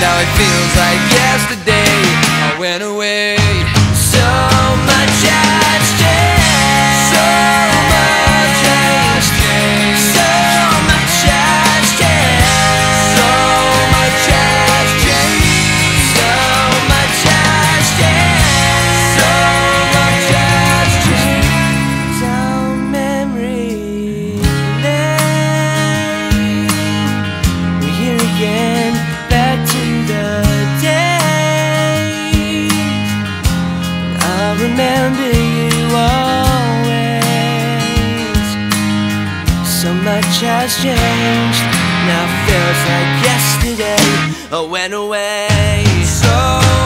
Now it feels like yesterday. I went away. much has changed. Now feels like yesterday I went away. So